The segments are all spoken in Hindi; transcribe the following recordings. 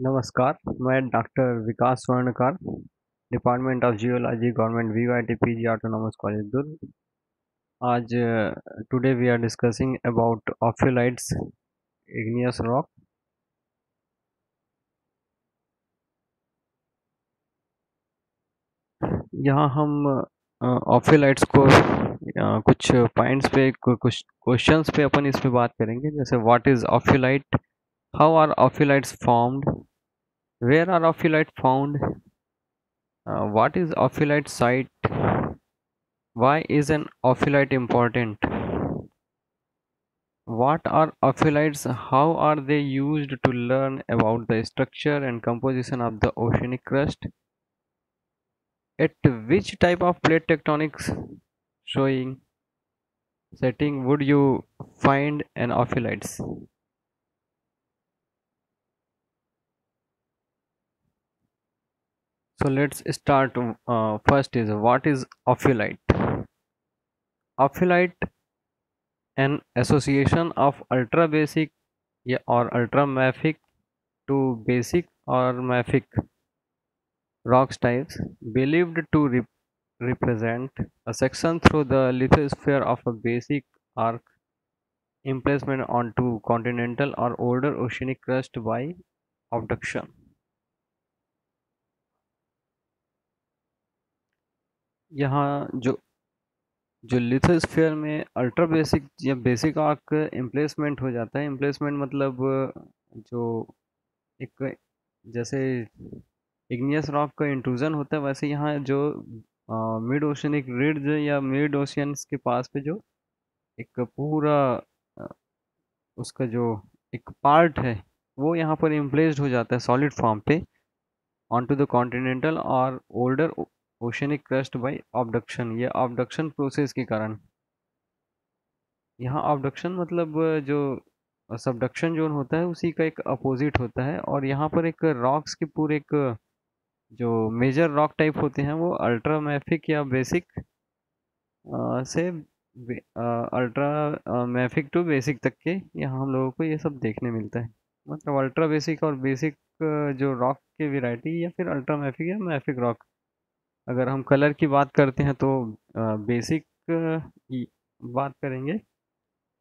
नमस्कार, मैं doctor Vikas Swarnkar department of geology government V Y T P G autonomous college Durg. आज today we are discussing about ophiolites igneous rock यहाँ हम ऑफिलाइट्स को कुछ पॉइंट्स पे कुछ क्वेश्चंस पे अपन इस पे बात करेंगे। जैसे what is ophiolite how are ophiolites formed where are ophiolite found? Uh, what is ophiolite site? Why is an ophiolite important? What are ophiolites how are they used to learn about the structure and composition of the oceanic crust? At which type of plate tectonics showing setting would you find an ophiolites so let's start uh, first is what is ophiolite? Ophiolite an association of ultra basic or ultra mafic to basic or mafic rock types believed to rep represent a section through the lithosphere of a basic arc emplacement onto continental or older oceanic crust by abduction यहाँ जो जो लिथोस्फीयर में अल्ट्रा बेसिक या बेसिक आर्क एम्प्लेसमेंट हो जाता है। एम्प्लेसमेंट मतलब जो एक जैसे इग्नियस रॉक का इंट्रूजन होता है, वैसे यहाँ जो मिड ओशनिक रिड्ज या मिड ओशियंस के पास पे जो एक पूरा उसका जो एक पार्ट है, वो यहाँ पर इम्प्लेस्ड हो जाता है सॉलिड फॉर्म पे। ऑन टू द कॉन्टिनेंटल और older oceanic crust by obduction ये ऑबडक्शन प्रोसेस के कारण। यहाँ ऑबडक्शन मतलब जो सबडक्शन जोन होता है, उसी का एक अपोजिट होता है और यहाँ पर एक रॉक्स के पूरे एक, जो मेजर रॉक टाइप होते हैं, वो अल्ट्रामैफिक या बेसिक से अल्ट्रा मैफिक टू बेसिक तक के यहाँ हम लोगों को ये सब देखने मिलता है। मतलब अल्ट्रा बेसिक और बेसिक जो रॉक के वैरायटी या फिर अल्ट्रा मैफिक या मैफिक रॉक अगर हम कलर की बात करते हैं तो बेसिक बात करेंगे।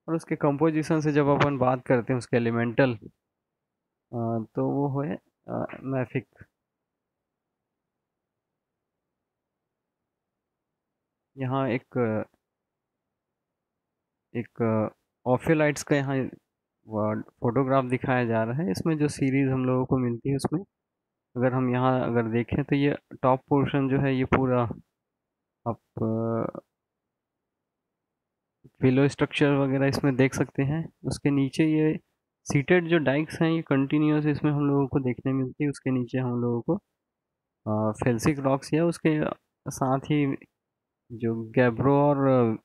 और उसके कंपोजिशन से जब अपन बात करते हैं उसके एलिमेंटल तो वो है मैफिक। यहाँ एक एक ऑफिलाइट्स का यहाँ फोटोग्राफ दिखाया जा रहा है। इसमें जो सीरीज़ हम लोगों को मिलती है उसमें अगर हम यहाँ अगर देखें तो ये टॉप पोर्शन जो है ये पूरा आप फिलो स्ट्रक्चर वगैरह इसमें देख सकते हैं। उसके नीचे ये सीटेड जो डाइक्स हैं ये कंटिन्यूस इसमें हम लोगों को देखने मिलती है। उसके नीचे हम लोगों को फेल्सिक रॉक्स या उसके साथ ही जो गैब्रो और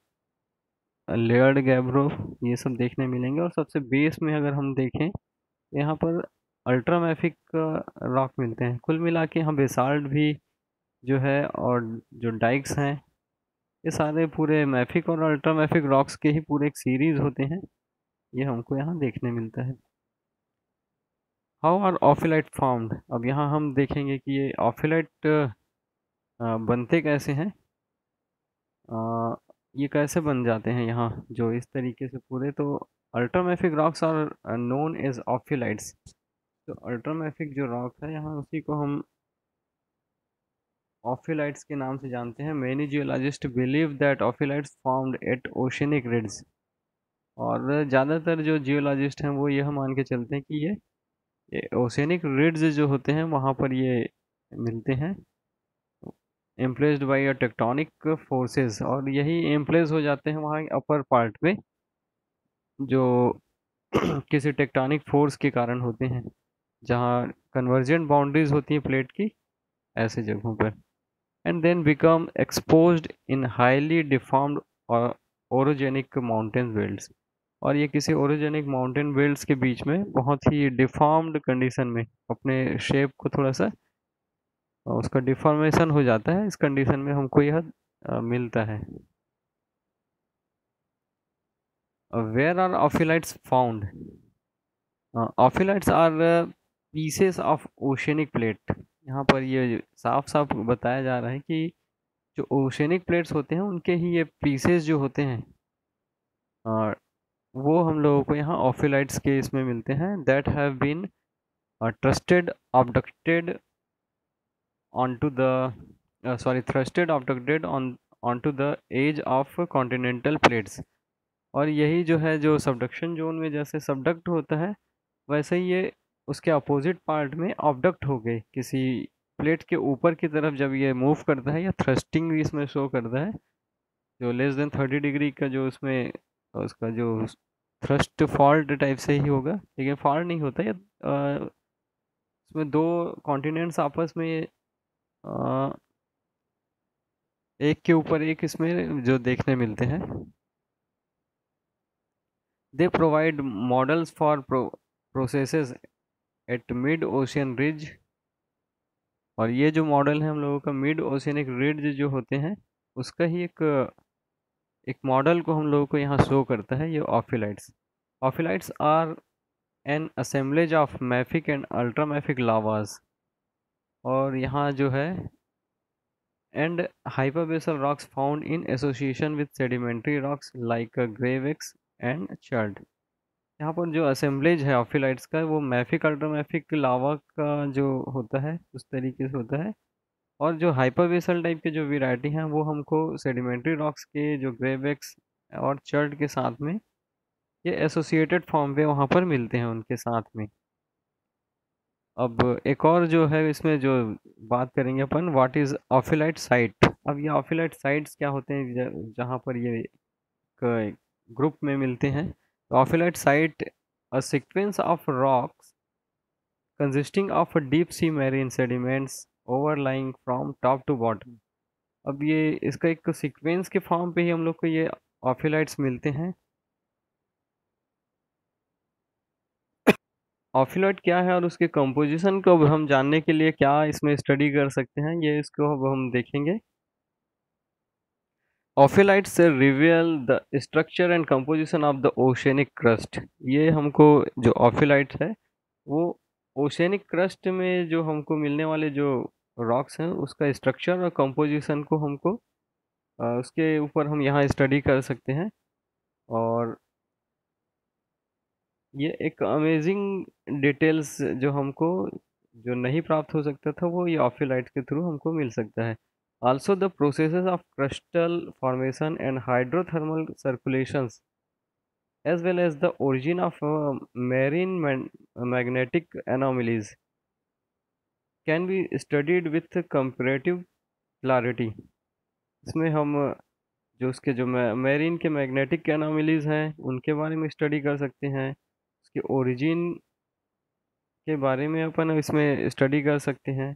लेयर्ड गैब्रो ये सब देखने मिलेंगे। और सबसे बेस में अगर हम देखें, यहाँ पर अल्ट्रामैफिक रॉक मिलते हैं। कुल मिला के यहाँ बेसाल्ट भी जो है और जो डाइक्स हैं, ये सारे पूरे मैफिक और अल्ट्रामैफिक रॉक्स के ही पूरे एक सीरीज़ होते हैं। ये हमको यहाँ देखने मिलता है। How are ophiolite found? अब यहाँ हम देखेंगे कि ये ऑफिलाइट बनते कैसे हैं। ये कैसे बन जाते हैं यहाँ जो इस तरीके से पूरे? तो ultramafic rocks are known as ophiolites. तो अल्ट्रामैफिक जो रॉक है, यहाँ उसी को हम ऑफिलाइट्स के नाम से जानते हैं। Many geologists believe that ophiolites found at oceanic ridges और ज़्यादातर जो जियोलॉजिस्ट हैं, वो यह मान के चलते हैं कि ये ओशनिक रिड्स जो होते हैं, वहाँ पर ये मिलते हैं। एम्प्लेस्ड बाई टेक्टोनिक फोर्सेस और यही एम्प्लेस हो जाते हैं वहाँ अपर पार्ट में जो किसी टेक्टोनिक फोर्स के कारण होते हैं। जहाँ कन्वर्जेंट बाउंड्रीज होती हैं प्लेट की, ऐसे जगहों पर। And then become expose in highly deformed और ओरोजेनिक माउंटेन बेल्ट्स और ये किसी ओरोजेनिक माउंटेन बेल्ट्स के बीच में बहुत ही डिफॉर्म्ड कंडीशन में अपने शेप को थोड़ा सा उसका डिफॉर्मेशन हो जाता है। इस कंडीशन में हमको यह मिलता है। Where are ophiolites found ophiolites are pieces of oceanic plate यहाँ पर ये साफ़ साफ़ बताया जा रहा है कि जो ओशनिक प्लेट्स होते हैं उनके ही ये पीसेस जो होते हैं और वो हम लोगों को यहाँ ऑफिलाइट्स के इसमें मिलते हैं that have been thrusted abducted onto the uh, thrusted obducted on on to the edge of continental plates और यही जो है जो सबडक्शन जोन में जैसे सबडक्ट होता है वैसे ही ये उसके अपोजिट पार्ट में ऑबडक्ट हो गए। किसी प्लेट के ऊपर की तरफ़ जब ये मूव करता है या थ्रस्टिंग इसमें शो करता है जो लेस देन थर्टी डिग्री का जो उसमें उसका जो थ्रस्ट फॉल्ट टाइप से ही होगा लेकिन फॉल्ट नहीं होता या इसमें दो कॉन्टिनेंट्स आपस में आ, एक के ऊपर एक इसमें जो देखने मिलते हैं। They provide models for processes at mid ocean ridge. और ये जो मॉडल है हम लोगों का, मिड ओशियनिक रिज जो होते हैं, उसका ही एक एक मॉडल को हम लोगों को यहाँ शो करता है, ये ophiolites. Ophiolites are an assemblage of mafic and ultra mafic lavas. और यहाँ जो है, and hyperbasal rocks found in association with sedimentary rocks like greywackes and chert. यहाँ पर जो असेंबलेज है ऑफिलाइट्स का, वो मैफिक अल्ट्रामैफिक लावा का जो होता है, उस तरीके से होता है। और जो हाइपरबेसल टाइप के जो वेराइटी हैं, वो हमको सेडिमेंट्री रॉक्स के, जो ग्रेवेक्स और चर्ड के साथ में, ये एसोसिएटेड फॉर्म पे वहाँ पर मिलते हैं उनके साथ में। अब एक और जो है, इसमें जो बात करेंगे अपन व्हाट इज़ ऑफिलाइट साइट अब ये ऑफिलाइट साइट्स क्या होते हैं, जहाँ पर ये ग्रुप में मिलते हैं। Ophiolite site a sequence of rocks consisting of deep sea marine sediments overlying from top to bottom अब ये, इसका एक सीक्वेंस के फॉर्म पे ही हम लोग को ये ऑफिलाइट्स मिलते हैं। ऑफिलॉइड क्या है और उसके कंपोजिशन को अब हम जानने के लिए क्या इसमें स्टडी कर सकते हैं, ये इसको अब हम देखेंगे। ऑफिलाइट से reveal the structure and composition of the oceanic crust ये हमको जो ऑफिलाइट है, वो ओशनिक क्रस्ट में जो हमको मिलने वाले जो रॉक्स हैं, उसका स्ट्रक्चर और कंपोजिशन को हमको उसके ऊपर हम यहाँ स्टडी कर सकते हैं। और ये एक अमेजिंग डिटेल्स जो हमको, जो नहीं प्राप्त हो सकता था, वो ये ऑफिलाइट के थ्रू हमको मिल सकता है। Also the process of crystal formation and hydrothermal circulations as well as the origin of marine magnetic anomalies can be studied with comparative clarity इसमें हम जो उसके जो मेरीन के मैग्नेटिक एनोमलीज हैं, उनके बारे में स्टडी कर सकते हैं। उसके ओरिजिन के बारे में अपन इसमें स्टडी कर सकते हैं।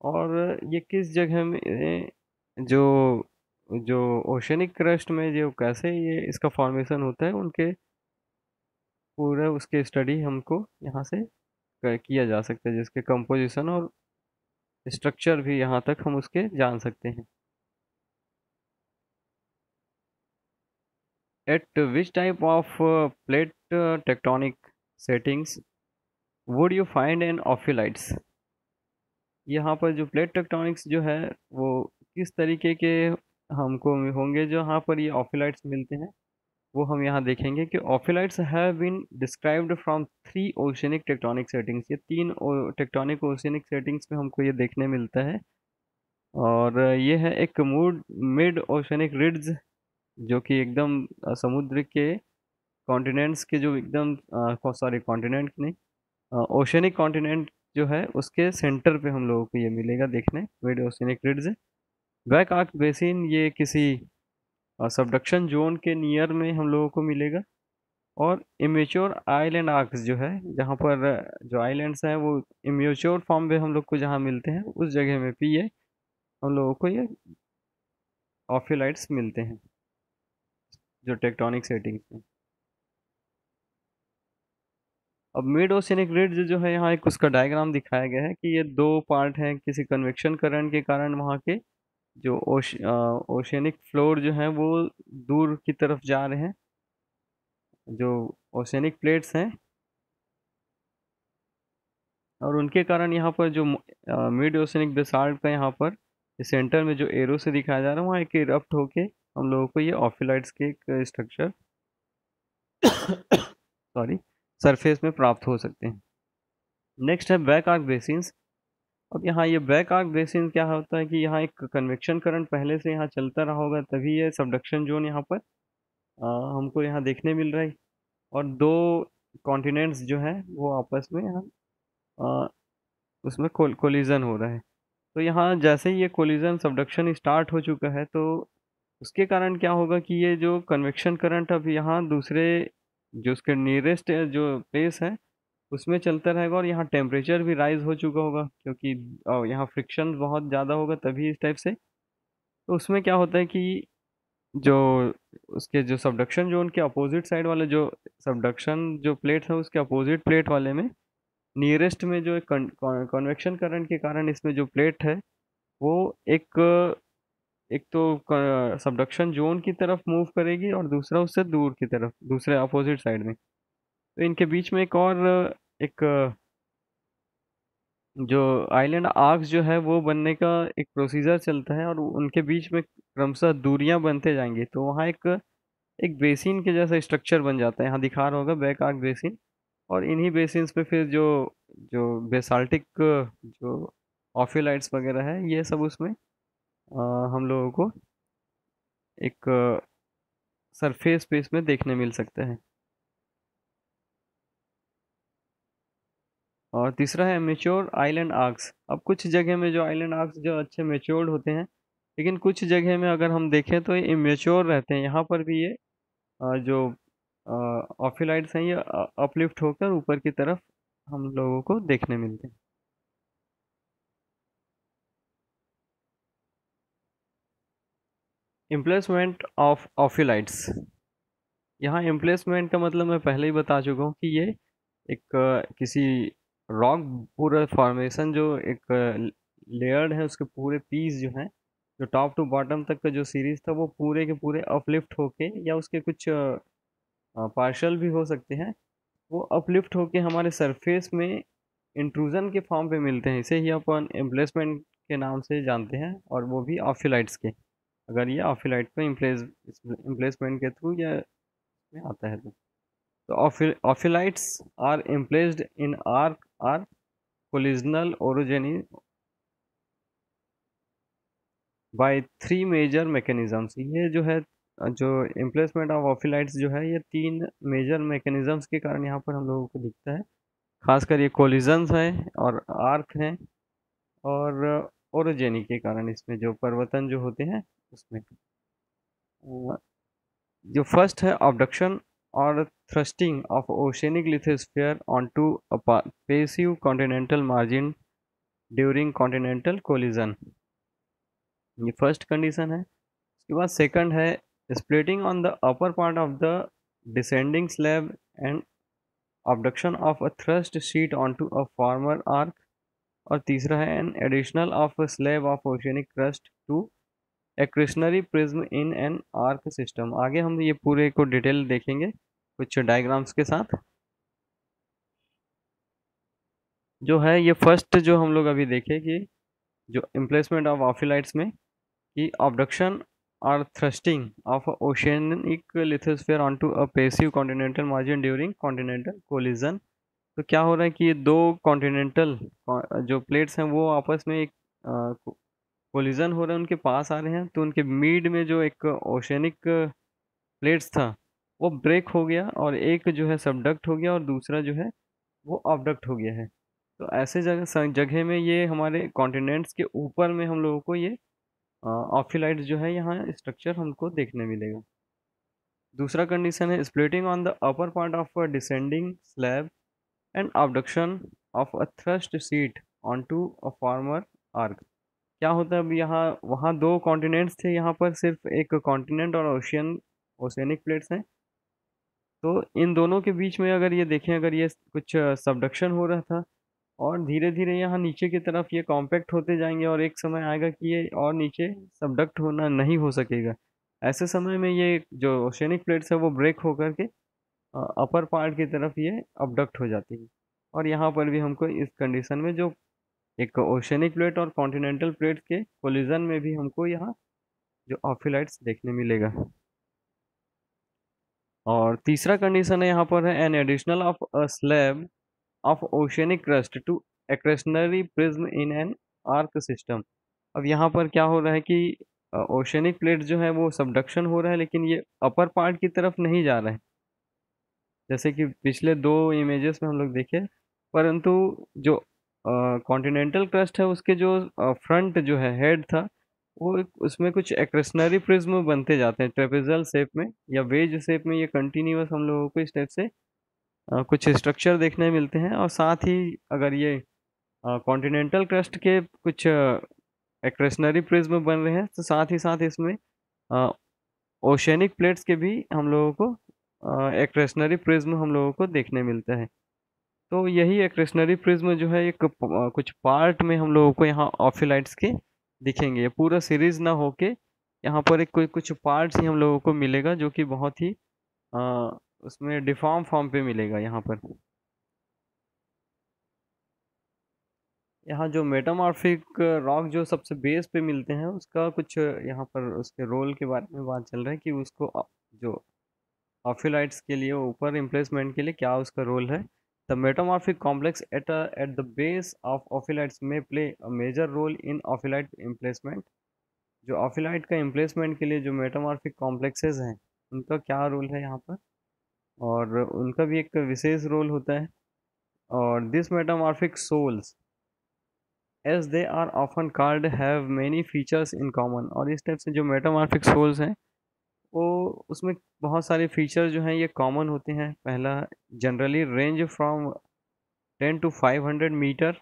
और ये किस जगह में जो जो ओशनिक क्रस्ट में जो कैसे ये इसका फॉर्मेशन होता है, उनके पूरा उसके स्टडी हमको यहाँ से किया जा सकता है, जिसके कंपोजिशन और स्ट्रक्चर भी यहाँ तक हम उसके जान सकते हैं at which type of plate plate settings would you find an ophiolites? यहाँ पर जो प्लेट टेक्टोनिक्स जो है, वो किस तरीके के हमको होंगे जो यहाँ पर ये ऑफिलाइट्स मिलते हैं, वो हम यहाँ देखेंगे कि ophiolites have been described from three oceanic tectonic settings ये तीन टेक्टोनिक ओशनिक सेटिंग्स में हमको ये देखने मिलता है। और ये है एक मूड मिड ओशनिक रिड्स जो कि एकदम समुद्र के कॉन्टिनेंट्स के जो एकदम सॉरी कॉन्टिनेंट नहीं ओशनिक कॉन्टिनेंट जो है उसके सेंटर पे हम लोगों को ये मिलेगा देखने वेड oceanic ridges back arc basin ये किसी सबडक्शन जोन के नियर में हम लोगों को मिलेगा। और इमेच्योर आइलैंड आर्क्स जो है, जहाँ पर जो आइलैंड्स हैं वो इमेच्योर फॉर्म में हम लोग को जहाँ मिलते हैं, उस जगह में भी ये हम लोगों को ये ऑफिलाइट्स मिलते हैं, जो टेक्टोनिक सेटिंग्स में अब मिड ओशनिक रिड्ज जो है, यहाँ एक उसका डायग्राम दिखाया गया है कि ये दो पार्ट हैं किसी कन्वेक्शन करंट के कारण वहाँ के जो ओश ओशनिक फ्लोर जो हैं वो दूर की तरफ़ जा रहे हैं। जो ओशनिक प्लेट्स हैं। और उनके कारण यहाँ पर जो मिड ओशनिक बेसाल्ट का यहाँ पर सेंटर में जो एरो से दिखाया जा रहा है, वहाँ एक इरप्ट होके हम लोगों को ये ऑफिलाइट्स के एक स्ट्रक्चर सॉरी सरफेस में प्राप्त हो सकते हैं। नेक्स्ट है बैक आर्क बेसिन्स अब यहाँ ये बैक आर्क बेसिन क्या होता है कि यहाँ एक कन्वेक्शन करंट पहले से यहाँ चलता रहा होगा तभी ये सबडक्शन जोन यहाँ पर आ, हमको यहाँ देखने मिल रहा है। और दो कॉन्टिनेंट्स जो हैं वो आपस में यहाँ उसमें कोलिजन हो रहा है। तो यहाँ जैसे ही ये कोलिजन सबडक्शन स्टार्ट हो चुका है तो उसके कारण क्या होगा कि ये जो कन्वेक्शन करंट अब यहाँ दूसरे जो उसके नियरेस्ट जो प्लेस है, उसमें चलता रहेगा और यहाँ टेम्परेचर भी राइज हो चुका होगा, क्योंकि यहाँ फ्रिक्शन बहुत ज़्यादा होगा तभी इस टाइप से। तो उसमें क्या होता है कि जो उसके जो सबडक्शन जोन के अपोजिट साइड वाले जो सबडक्शन जो प्लेट है, उसके अपोजिट प्लेट वाले में नियरेस्ट में जो एक कन्वेक्शन करंट के कारण इसमें जो प्लेट है, वो एक एक तो सबडक्शन जोन की तरफ़ मूव करेगी और दूसरा उससे दूर की तरफ़, दूसरे अपोजिट साइड में। तो इनके बीच में एक और, एक, जो आइलैंड आर्क्स जो है, वो बनने का एक प्रोसीजर चलता है और उनके बीच में क्रमशः दूरियाँ बनते जाएँगी। तो वहाँ एक एक बेसिन के जैसा स्ट्रक्चर बन जाता है। यहाँ दिखा रहा होगा बैक आर्क बेसिन और इन्हीं बेसिन्स पे फिर जो जो बेसाल्टिक जो ऑफिलाइट्स वगैरह है, ये सब उसमें हम लोगों को एक सरफेस पे इसमें देखने मिल सकते हैं। और तीसरा है मेच्योर आइलैंड आर्क्स अब कुछ जगह में जो आइलैंड आर्क्स जो अच्छे मेच्योर्ड होते हैं, लेकिन कुछ जगह में अगर हम देखें तो ये इमेच्योर रहते हैं। यहाँ पर भी ये जो ऑफिलाइट्स हैं, ये अपलिफ्ट होकर ऊपर की तरफ़ हम लोगों को देखने मिलते हैं। इम्प्लेसमेंट ऑफ़ ऑफिलाइट्स यहाँ इम्प्लेसमेंट का मतलब मैं पहले ही बता चुका हूँ कि ये एक किसी रॉक पूरा फॉर्मेशन जो एक लेयर्ड है, उसके पूरे पीस जो हैं, जो टॉप टू बॉटम तक का जो सीरीज़ था, वो पूरे के पूरे अपलिफ्ट होके या उसके कुछ पार्शल भी हो सकते हैं, वो अपलिफ्ट होके हमारे सरफेस में इंट्रूज़न के फॉर्म पे मिलते हैं। इसे ही अपन एम्प्लेसमेंट के नाम से जानते हैं और वो भी ऑफिलाइट्स के। अगर ये ऑफिलाइट को इम्प्लेस, इम्प्लेसमेंट के थ्रू या में आता है तो So ophiolites are emplaced in arc or collisional orogeny by three major mechanisms. ये जो है, जो इम्प्लेसमेंट ऑफ़ ऑफिलाइट्स जो है, ये तीन मेजर मैकेनिज़म्स के कारण यहाँ पर हम लोगों को दिखता है खासकर ये कोलिजन्स है और आर्क हैं और ओरोजेनी के कारण इसमें जो परिवर्तन जो होते हैं, उसमें जो फ़र्स्ट है ऑब्डक्शन और thrusting of oceanic lithosphere on to passive continental margin during continental collision ये फ़र्स्ट कंडीशन है। उसके बाद सेकेंड है splitting on the upper part of the descending slab and obduction of a thrust sheet on to a former arc और तीसरा है an additional of a of oceanic crust to accretionary prism in an arc system आगे हम ये पूरे को डिटेल देखेंगे कुछ डायग्राम्स के साथ। जो है ये फ़र्स्ट जो हम लोग अभी देखे कि जो इम्प्लेसमेंट ऑफ़ ऑफिलाइट्स में कि ऑब्डक्शन और thrusting of oceanic lithosphere onto a passive continental margin during continental collision तो क्या हो रहा है कि ये दो कॉन्टिनेंटल जो प्लेट्स हैं, वो आपस में एक कोलिजन हो रहे हैं, उनके पास आ रहे हैं। तो उनके मीड में जो एक ओशनिक प्लेट्स था, वो ब्रेक हो गया और एक जो है सबडक्ट हो गया और दूसरा जो है वो ऑबडक्ट हो गया है। तो ऐसे जगह जगह में ये हमारे कॉन्टिनेंट्स के ऊपर में हम लोगों को ये ऑफिलाइट जो है, यहाँ स्ट्रक्चर हमको देखने मिलेगा। दूसरा कंडीशन है splitting on the upper part of descending slab and obduction of a thrust sheet on to a former arc क्या होता है अब यहाँ, वहाँ दो कॉन्टिनेंट्स थे, यहाँ पर सिर्फ़ एक कॉन्टिनेंट और ओशियन ओशियनिक प्लेट्स हैं। तो इन दोनों के बीच में अगर ये देखें, अगर ये कुछ सबडक्शन हो रहा था, और धीरे धीरे यहाँ नीचे की तरफ़ ये कॉम्पैक्ट होते जाएँगे, और एक समय आएगा कि ये और नीचे सबडक्ट होना नहीं हो सकेगा। ऐसे समय में ये जो ओशियनिक प्लेट्स है, वो ब्रेक होकर के अपर पार्ट की तरफ़ ये अपडक्ट हो जाती है। और यहाँ पर भी हमको इस कंडीशन में जो एक ओशनिक प्लेट और कॉन्टिनेंटल प्लेट के कोलिजन में भी हमको यहाँ जो ऑफिलाइट्स देखने मिलेगा। और तीसरा कंडीशन है यहाँ पर है an additional of a slab of oceanic crust to accretionary prism in an arc system अब यहाँ पर क्या हो रहा है कि ओशनिक प्लेट जो है वो सबडक्शन हो रहा है, लेकिन ये अपर पार्ट की तरफ़ नहीं जा रहे है। जैसे कि पिछले दो इमेजेस में हम लोग देखे परंतु जो कॉन्टिनेंटल क्रस्ट है उसके जो फ्रंट जो है हेड था वो उसमें कुछ एक्रेशनरी प्रिज्म बनते जाते हैं ट्रेपेजल शेप में या वेज शेप में ये कंटिन्यूस हम लोगों को इस टाइप से आ, कुछ स्ट्रक्चर देखने मिलते हैं और साथ ही अगर ये कॉन्टिनेंटल क्रस्ट के कुछ एक्रेशनरी प्रिज्म बन रहे हैं तो साथ ही साथ इसमें ओशनिक प्लेट्स के भी हम लोगों को एक्रेशनरी प्रिज्म हम लोगों को देखने मिलता है। तो यही एक्रेशनरी प्रिज्म जो है एक कुछ पार्ट में हम लोगों को यहाँ ऑफिलाइट्स के दिखेंगे। पूरा सीरीज़ ना होके यहाँ पर एक कोई कुछ पार्ट्स ही हम लोगों को मिलेगा जो कि बहुत ही आ, उसमें डिफॉर्म फॉर्म पे मिलेगा यहाँ पर। यहाँ जो मेटामॉर्फिक रॉक जो सबसे बेस पे मिलते हैं उसका कुछ यहाँ पर उसके रोल के बारे में बात चल रहा है कि उसको जो ऑफिलाइट्स के लिए, ऊपर इम्प्लेसमेंट के लिए क्या उसका रोल है? The metamorphic complex at at the base of ophiolites में play a major role in ophiolite emplacement जो ऑफिलाइट का इम्प्लेसमेंट के लिए जो मेटामॉर्फिक कॉम्प्लेक्सेस हैं, उनका क्या रोल है यहाँ पर? और उनका भी एक विशेष रोल होता है। और this metamorphic soles as they are often card have many features in common और इस टाइप से जो मेटामार्फिक सोल्स हैं वो उसमें बहुत सारे फीचर जो हैं, ये कॉमन होते हैं। पहला generally range from ten to five hundred metre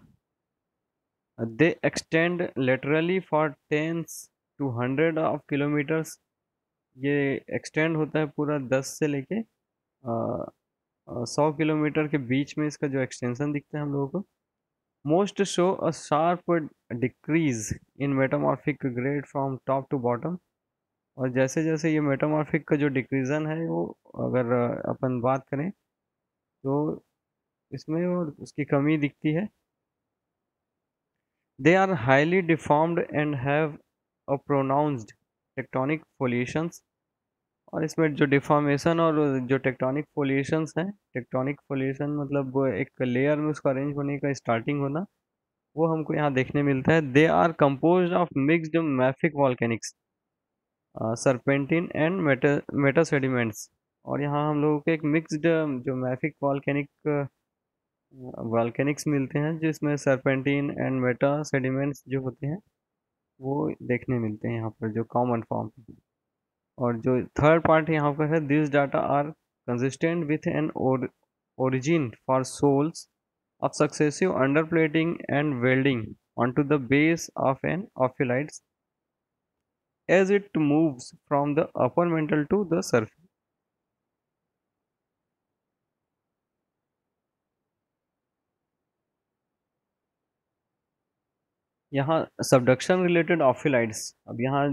they extend laterally for tens to hundred of kilometres ये एक्सटेंड होता है पूरा दस से लेके सौ किलोमीटर के बीच में इसका जो एक्सटेंशन दिखता है हम लोगों को। Most show a sharp decrease in metamorphic grade from top to bottom. और जैसे जैसे ये मेटामॉर्फिक का जो डिक्रीजन है, वो अगर अपन बात करें तो इसमें वो उसकी कमी दिखती है। They are highly deformed and have a pronounced tectonic foliations और इसमें जो डिफॉर्मेशन और जो टेक्टोनिक फोलिएशंस हैं टेक्टोनिक फोलिएशन मतलब एक लेयर में उसका अरेंज होने का स्टार्टिंग होना, वो हमको यहाँ देखने मिलता है। They are compose of mixed mafic volcanics serpentine and meta meta sediments और यहाँ हम लोगों को एक मिक्सड जो मैफिक वॉल्केनिक वॉल्केनिक्स मिलते हैं, जिसमें सरपेंटिन एंड मेटा सेडिमेंट्स जो होते हैं, वो देखने मिलते हैं यहाँ पर, जो कॉमन फॉर्म और जो थर्ड पार्ट यहाँ पर है this data are consistent with an origin for soles of plating and welding on to the base of an ophiolite as it moves from the upper mantle to the surface. यहाँ सबडक्शन रिलेटेड ऑफिलाइड्स अब यहाँ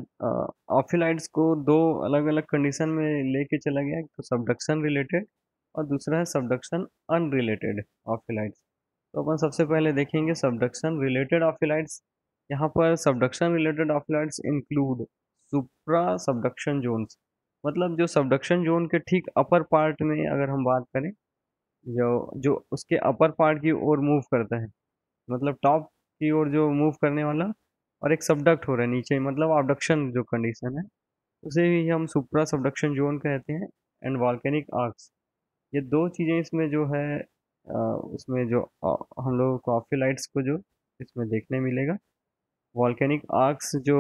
ऑफिलाइड्स को दो अलग अलग कंडीशन में लेके चला गया तो सबडक्शन रिलेटेड और दूसरा है सबडक्शन अनरिलेटेड ऑफिलाइड्स तो अपन सबसे पहले देखेंगे सबडक्शन रिलेटेड ऑफिलाइड्स यहाँ पर subduction related ophiolites include supra subduction zones. मतलब जो सबडक्शन जोन के ठीक अपर पार्ट में अगर हम बात करें, जो जो उसके अपर पार्ट की ओर मूव करता है। मतलब टॉप की ओर जो मूव करने वाला और एक सबडक्ट हो रहा है नीचे मतलब abduction जो कंडीशन है, उसे ही हम सुप्रा सबडक्शन जोन कहते हैं एंड वॉल्केनिक आर्क्स। ये दो चीज़ें इसमें जो है उसमें जो हम लोग कॉफ़ी लाइट्स को जो इसमें देखने मिलेगा। वॉल्केनिक आर्क्स जो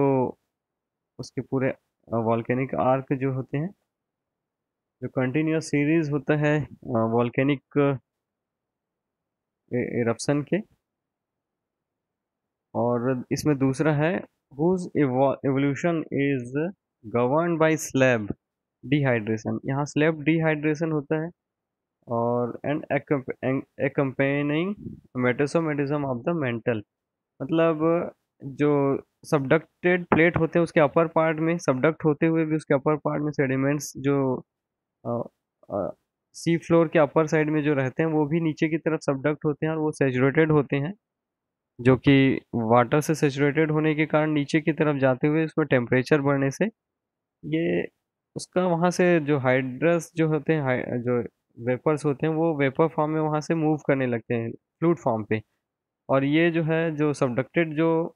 उसके पूरे वॉल्केनिक आर्क जो होते हैं, जो कंटिन्यूस सीरीज़ होता है वॉल्केनिक इरप्शन के। और इसमें दूसरा है whose evolution is govern by slab dehydration यहाँ स्लैब डिहाइड्रेशन होता है और and accompanying metasomatism of the mantle मतलब जो सबडक्टेड प्लेट होते हैं उसके अपर पार्ट में सबडक्ट होते हुए भी उसके अपर पार्ट में सेडिमेंट्स जो सी फ्लोर के अपर साइड में जो रहते हैं, वो भी नीचे की तरफ़ सबडक्ट होते हैं और वो सेचुरेटेड होते हैं, जो कि वाटर से सेचुरेटेड होने के कारण नीचे की तरफ़ जाते हुए उसमें टेम्परेचर बढ़ने से, ये उसका वहाँ से जो हाइड्रस जो होते हैं जो वेपर्स होते हैं, वो वेपर फॉर्म में वहाँ से मूव करने लगते हैं फ्लूड फॉर्म पे। और ये जो है, जो सबडक्टेड जो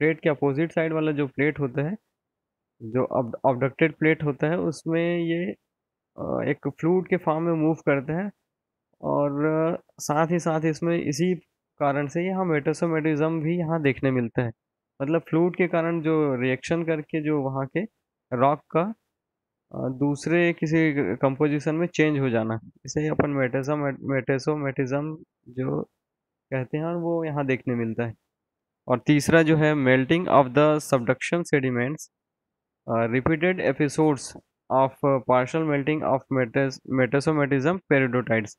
प्लेट के अपोजिट साइड वाला जो प्लेट होता है, जो ऑबडक्टेड प्लेट होता है, उसमें ये एक फ्लूड के फॉर्म में मूव करता है और साथ ही साथ इसमें इसी कारण से यहाँ मेटोसोमेटिज्म भी यहाँ देखने मिलता है। मतलब फ्लूड के कारण जो रिएक्शन करके जो वहाँ के रॉक का दूसरे किसी कंपोजिशन में चेंज हो जाना। इसे अपन मेटेसो मेटेसोमेटिज्म जो कहते हैं और वो यहाँ देखने मिलता है। और तीसरा जो है melting of the subduction sediments repeated episodes of partial melting of metasomatism peridotites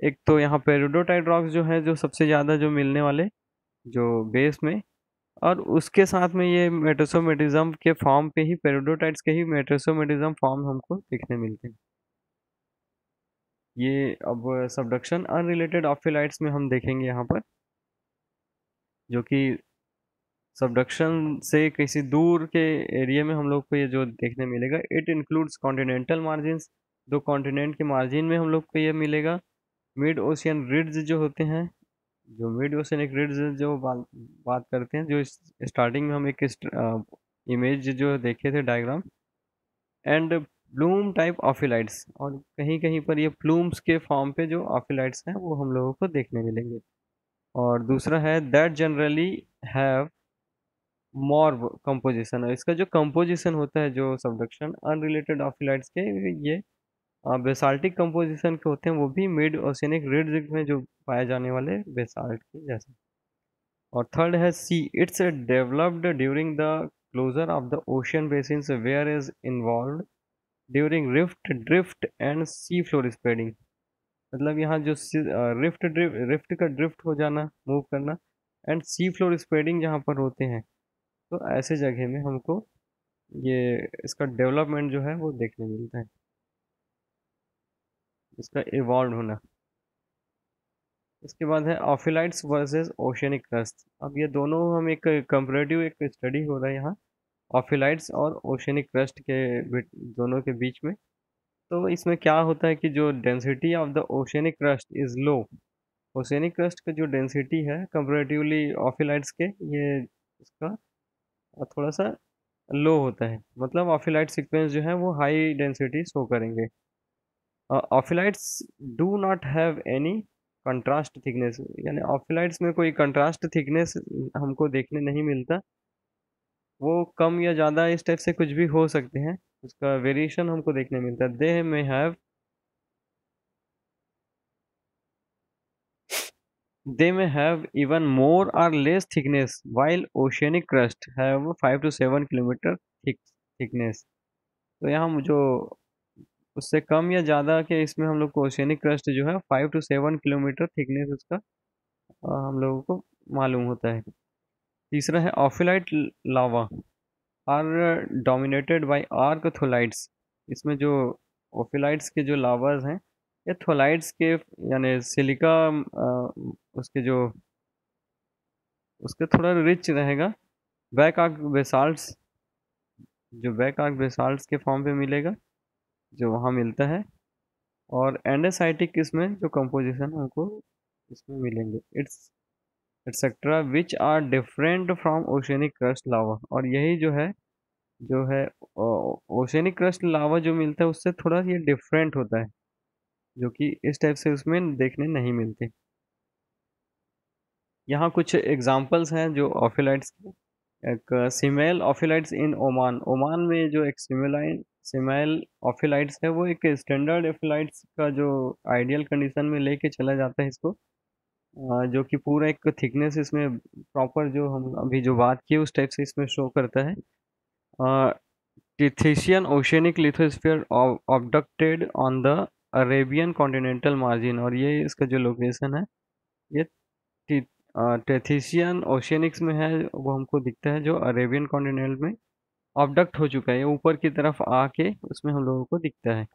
एक तो यहाँ पेरिडोटाइड रॉक्स जो है, जो सबसे ज़्यादा जो मिलने वाले, जो बेस में, और उसके साथ में ये मेटेसोमेटिज्म के फॉर्म पे ही पेरिडोटाइड्स के ही मेटेसोमेटिज्म फॉर्म हमको देखने मिलते हैं। ये अब सबडक्शन अनरिलेटेड ऑफिलाइट्स में हम देखेंगे यहाँ पर। जो कि सबडक्शन से किसी दूर के एरिया में हम लोग को ये जो देखने मिलेगा इट इंक्लूड्स कॉन्टिनेंटल मार्जिन दो कॉन्टिनेंट के मार्जिन में हम लोग को ये मिलेगा। मिड ओशियन रिड्स जो होते हैं, जो मिड ओशियन रिड्स जो बात करते हैं, जो स्टार्टिंग में हम एक इमेज जो देखे थे diagram and bloom type ophiolites और कहीं कहीं पर ये प्लूम्स के फॉर्म पे जो ऑफिलाइट्स हैं, वो हम लोगों को देखने मिलेंगे। और दूसरा है that generally have more composition इसका जो कंपोजिशन होता है, जो सबडक्शन अनरिलेटेड ऑफिलाइट्स के, ये बेसाल्टिक कंपोजिशन के होते हैं, वो भी मिड ओशियनिक रिड्स में जो पाए जाने वाले बेसाल्ट के जैसे। और थर्ड है sea its developed during the closure of the ocean basin where is involve during rift drift and sea floor spreading मतलब यहाँ जो रिफ्ट ड्रिफ्ट रिफ्ट का ड्रिफ्ट हो जाना मूव करना एंड सी फ्लोर स्प्रेडिंग जहाँ पर होते हैं तो ऐसे जगह में हमको ये, इसका डेवलपमेंट जो है वो देखने मिलता है। इसका इवॉल्व होना। इसके बाद है ऑफिलाइट्स वर्सेस ओशनिक क्रस्ट अब ये दोनों हम एक कंपेरेटिव एक स्टडी हो रहा है यहाँ ऑफिलाइट्स और ओशनिक क्रस्ट के दोनों के बीच में। तो इसमें क्या होता है कि जो density of the oceanic crust is low oceanic crust का जो डेंसिटी है कंपेरेटिवली ऑफिलाइट्स के, ये इसका थोड़ा सा लो होता है। मतलब ऑफिलाइट सीक्वेंस जो है वो हाई डेंसिटी शो करेंगे। Ophiolites do not have any contrast thickness यानी ऑफिलाइट्स में कोई कंट्रास्ट थिकनेस हमको देखने नहीं मिलता। वो कम या ज़्यादा इस टाइप से कुछ भी हो सकते हैं। उसका वेरिएशन हमको देखने मिलता है। They may have they may have even more or less thickness while oceanic crust have 5 to 7 kilometre thick thickness तो यहाँ जो उससे कम या ज़्यादा के इसमें हम लोग को ओशियनिक क्रस्ट जो है five to seven kilometre thickness उसका हम लोगों को मालूम होता है। तीसरा है ophiolite lava. Are dominated by arc tholeiites इसमें जो ऑफिलाइट्स के जो लावाज हैं, ये थोलाइट्स के, यानी सिलिका उसके जो, उसके थोड़ा रिच रहेगा। बैक आर्क बेसाल्ट्स जो बैक आर्क बेसाल्ट के फॉर्म पे मिलेगा, जो वहाँ मिलता है। और एंडेसाइटिक इसमें, जो कंपोजिशन हमको इसमें मिलेंगे। Its etcetera which are different from oceanic crust lava और यही जो है जो है ओशनिक क्रस्ट लावा जो मिलता है, उससे थोड़ा ये डिफरेंट होता है, जो कि इस टाइप से उसमें देखने नहीं मिलते। यहाँ कुछ एग्जांपल्स हैं जो ऑफिलाइट्स के एक Semail ophiolites in Oman Oman में जो एक सिमेलाइन सीमेल ऑफिलाइट्स है, वो एक स्टैंडर्ड ऑफिलाइट्स का जो आइडियल कंडीशन में लेके चला जाता है इसको। जो कि पूरा एक थिकनेस इसमें प्रॉपर जो हम अभी जो बात की उस टाइप से इसमें शो करता है। Tethyan oceanic lithosphere obducted on the Arabian continental margin और ये इसका जो लोकेशन है, ये टेथिशियन ओशनिक्स में है, वो हमको दिखता है जो अरेबियन कॉन्टिनेंट में ऑब्डक्ट हो चुका है। ये ऊपर की तरफ़ आके उसमें हम लोगों को दिखता है।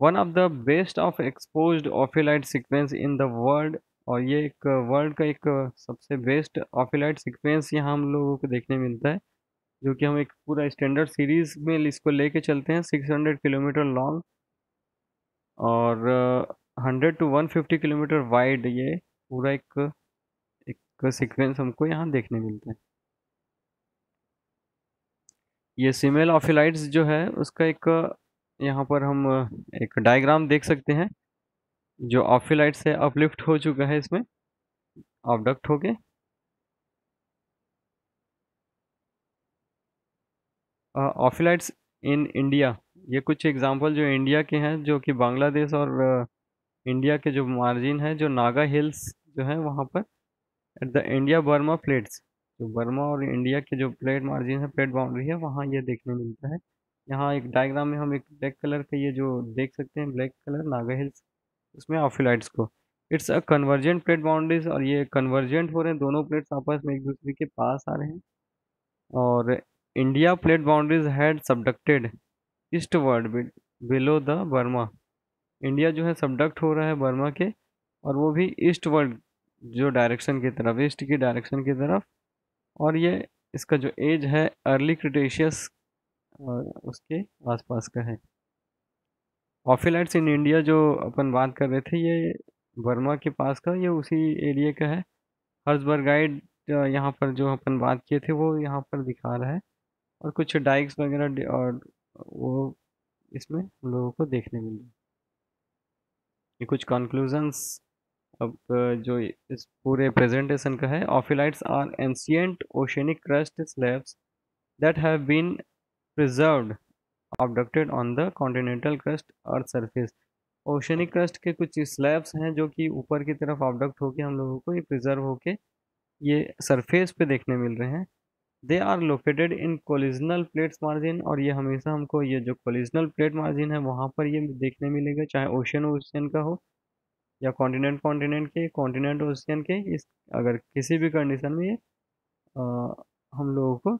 One of the best of expose ophiolite sequence in the world और ये एक वर्ल्ड का एक सबसे बेस्ट ऑफिलाइट सीक्वेंस यहाँ हम लोगों को देखने मिलता है, जो कि हम एक पूरा स्टैंडर्ड सीरीज़ में इसको लेके चलते हैं 600 किलोमीटर लॉन्ग और 100 टू 150 किलोमीटर वाइड ये पूरा एक एक सीक्वेंस हमको यहाँ देखने मिलता है। ये सीमेल ऑफिलाइट्स जो है, उसका एक, यहाँ पर हम एक डायग्राम देख सकते हैं। जो ऑफिलाइट से अपलिफ्ट हो चुका है इसमें ऑबडक्ट हो गए ऑफिलाइट्स इन इंडिया ये कुछ एग्जांपल जो इंडिया के हैं, जो कि बांग्लादेश और इंडिया के जो मार्जिन है, जो नागा हिल्स जो है वहाँ पर at the India Burma plates जो बर्मा और इंडिया के जो प्लेट मार्जिन है प्लेट बाउंड्री है, वहाँ ये देखने मिलता है। यहाँ एक डायग्राम में हम एक ब्लैक कलर का ये जो देख सकते हैं ब्लैक कलर नागा हिल्स उसमें ऑफिलाइट्स को। It's a convergent plate boundaries और ये कन्वर्जेंट हो रहे हैं, दोनों प्लेट्स आपस में एक दूसरे के पास आ रहे हैं। और India plate boundaries had subducted eastward below the Burma India जो है सबडक्ट हो रहा है बर्मा के और वो भी ईस्ट वर्ल्ड जो डायरेक्शन की तरफ़ ईस्ट की डायरेक्शन की तरफ़। और ये इसका जो एज है अर्ली क्रिटेशियस उसके आसपास का है। ऑफिलाइट्स इन इंडिया जो अपन बात कर रहे थे, ये वर्मा के पास का, ये उसी एरिया का है। हर्सबर्ग गाइड यहाँ पर जो अपन बात किए थे, वो यहाँ पर दिखा रहा है। और कुछ डाइक्स वगैरह और वो इसमें हम लोगों को देखने मिले ये कुछ कंक्लूजन्स अब जो इस पूरे प्रेजेंटेशन का है। Ophiolites are ancient oceanic crust slabs that have been preserved abducted on the continental crust earth surface oceanic crust के कुछ स्लैब्स हैं जो कि ऊपर की तरफ़ ऑब्डक्ट होके हम लोगों को ये प्रिजर्व होके ये सरफेस पे देखने मिल रहे हैं। They are located in collisional plates margin और ये हमेशा हमको ये जो कोलिजनल प्लेट मार्जिन है वहाँ पर ये देखने मिलेगा चाहे ओशन ओशियन का हो या कॉन्टिनेंट कॉन्टिनेंट के कॉन्टिनेंट ओशियन के इस अगर किसी भी कंडीशन में ये आ, हम लोगों को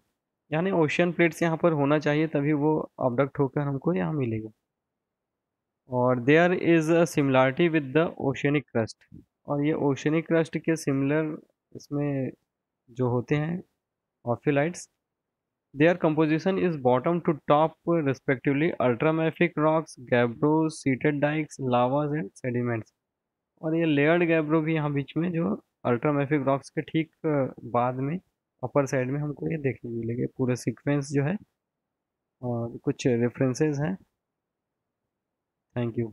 यानी ओशियन प्लेट्स यहाँ पर होना चाहिए तभी वो ऑब्डक्ट होकर हमको यहाँ मिलेगा और there is a similarity with the oceanic crust और ये ओशनिक क्रस्ट के सिमिलर इसमें जो होते हैं ophiolites. Their composition is bottom to top respectively ultramafic rocks gabbro sheeted dikes lavas and sediments और ये लेयर्ड गैब्रो भी यहाँ बीच में जो अल्ट्रामेफिक रॉक्स के ठीक बाद में अपर साइड में हमको ये देखने मिलेगा। पूरा सीक्वेंस जो है और कुछ रेफरेंसेस हैं। Thank you